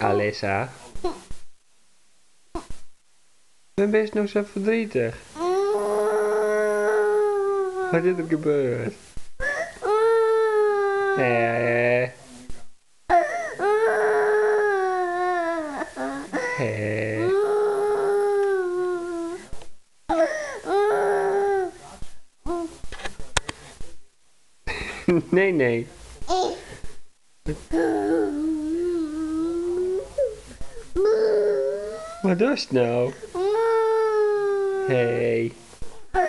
Alessa. Ben je nou zo verdrietig? Wat is er gebeurd? Hé. Hé. Nee, nee. Well, there's no. Hey. Uh,